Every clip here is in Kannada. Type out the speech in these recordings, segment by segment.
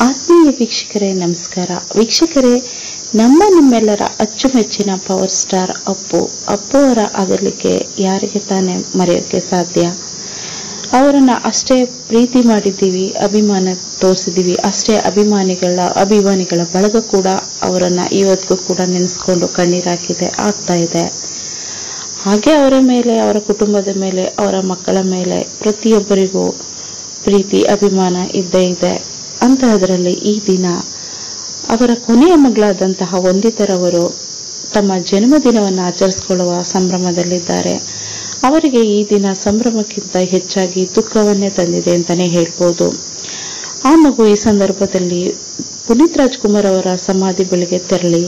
ಆತ್ಮೀಯ ವೀಕ್ಷಕರೇ, ನಮಸ್ಕಾರ. ವೀಕ್ಷಕರೇ, ನಮ್ಮ ನಿಮ್ಮೆಲ್ಲರ ಅಚ್ಚುಮೆಚ್ಚಿನ ಪವರ್ ಸ್ಟಾರ್ ಅಪ್ಪು. ಅಪ್ಪು ಅವರ ಅಗಲಿಕೆ ಯಾರಿಗೆ ತಾನೇ ಮರೆಯೋಕ್ಕೆ ಸಾಧ್ಯ? ಅವರನ್ನ ಅಷ್ಟೇ ಪ್ರೀತಿ ಮಾಡಿದ್ದೀವಿ, ಅಭಿಮಾನ ತೋರಿಸಿದ್ದೀವಿ. ಅಷ್ಟೇ ಅಭಿಮಾನಿಗಳ ಅಭಿಮಾನಿಗಳ ಬಳಗ ಕೂಡ ಅವರನ್ನ ಇವತ್ತಿಗೂ ಕೂಡ ನೆನೆಸ್ಕೊಂಡು ಕಣ್ಣೀರಾಕಿದೆ ಆಗ್ತಾ ಇದೆ. ಹಾಗೆ ಅವರ ಮೇಲೆ, ಅವರ ಕುಟುಂಬದ ಮೇಲೆ, ಅವರ ಮಕ್ಕಳ ಮೇಲೆ ಪ್ರತಿಯೊಬ್ಬರಿಗೂ ಪ್ರೀತಿ, ಅಭಿಮಾನ ಇದ್ದೇ ಇದೆ. ಅಂತಹದರಲ್ಲಿ ಈ ದಿನ ಅವರ ಕೊನೆಯ ಮಗಳಾದಂತಹ ವಂದಿತರವರು ತಮ್ಮ ಜನ್ಮದಿನವನ್ನು ಆಚರಿಸಿಕೊಳ್ಳುವ ಸಂಭ್ರಮದಲ್ಲಿದ್ದಾರೆ. ಅವರಿಗೆ ಈ ದಿನ ಸಂಭ್ರಮಕ್ಕಿಂತ ಹೆಚ್ಚಾಗಿ ದುಃಖವನ್ನೇ ತಂದಿದೆ ಅಂತಾನೆ ಹೇಳ್ಬೋದು. ಆ ಮಗು ಈ ಸಂದರ್ಭದಲ್ಲಿ ಪುನೀತ್ ರಾಜ್ಕುಮಾರ್ ಅವರ ಸಮಾಧಿ ಬಳಿಗೆ ತೆರಳಿ,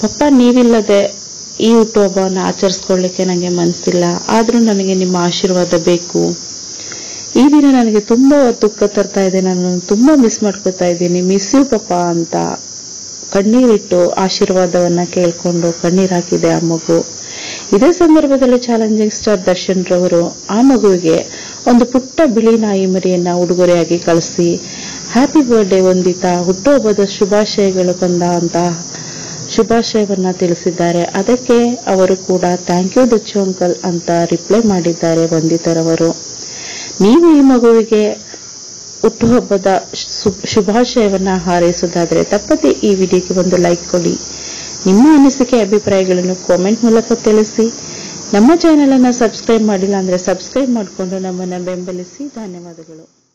ಪಪ್ಪ, ನೀವಿಲ್ಲದೆ ಈ ಹುಟ್ಟುಹಬ್ಬವನ್ನು ಆಚರಿಸ್ಕೊಳ್ಳಿಕ್ಕೆ ನನಗೆ ಮನಸ್ಸಿಲ್ಲ. ಆದರೂ ನನಗೆ ನಿಮ್ಮ ಆಶೀರ್ವಾದ ಬೇಕು. ಈ ದಿನ ನನಗೆ ತುಂಬಾ ದುಃಖ ತರ್ತಾ ಇದೆ. ನಾನು ತುಂಬಾ ಮಿಸ್ ಮಾಡ್ಕೋತಾ ಇದ್ದೀನಿ. ಮಿಸ್ ಯು ಪಪ್ಪ ಅಂತ ಕಣ್ಣೀರಿಟ್ಟು ಆಶೀರ್ವಾದವನ್ನ ಕೇಳ್ಕೊಂಡು ಕಣ್ಣೀರಾಕಿದೆ ಆ ಮಗು. ಇದೇ ಸಂದರ್ಭದಲ್ಲಿ ಚಾಲೆಂಜಿಂಗ್ ಸ್ಟಾರ್ ದರ್ಶನ್ ರವರು ಆ ಮಗುವಿಗೆ ಒಂದು ಪುಟ್ಟ ಬಿಳಿ ನಾಯಿ ಮರಿಯನ್ನ ಉಡುಗೊರೆಯಾಗಿ ಕಳಿಸಿ ಹ್ಯಾಪಿ ಬರ್ಡೇ ಹೊಂದಿತ ಹುಟ್ಟುಹಬ್ಬದ ಶುಭಾಶಯಗಳು ಬಂದ ಅಂತ ಶುಭಾಶಯವನ್ನ ತಿಳಿಸಿದ್ದಾರೆ. ಅದಕ್ಕೆ ಅವರು ಕೂಡ ಥ್ಯಾಂಕ್ ಯು ದಚ್ಚು ಅಂಕಲ್ ಅಂತ ರಿಪ್ಲೈ ಮಾಡಿದ್ದಾರೆ ವಂದಿತರವರು. ನೀವು ಈ ಮಗುವಿಗೆ ಹುಟ್ಟುಹಬ್ಬದ ಶುಭಾಶಯವನ್ನ ಹಾರೈಸೋದಾದ್ರೆ ತಪ್ಪದೆ ಈ ವಿಡಿಯೋಗೆ ಒಂದು ಲೈಕ್ ಕೊಡಿ. ನಿಮ್ಮ ಅನಿಸಿಕೆ, ಅಭಿಪ್ರಾಯಗಳನ್ನು ಕಾಮೆಂಟ್ ಮೂಲಕ ತಿಳಿಸಿ. ನಮ್ಮ ಚಾನೆಲ್ ಅನ್ನ ಸಬ್ಸ್ಕ್ರೈಬ್ ಮಾಡಿಲ್ಲ ಅಂದ್ರೆ ಸಬ್ಸ್ಕ್ರೈಬ್ ಮಾಡಿಕೊಂಡು ನಮ್ಮನ್ನ ಬೆಂಬಲಿಸಿ. ಧನ್ಯವಾದಗಳು.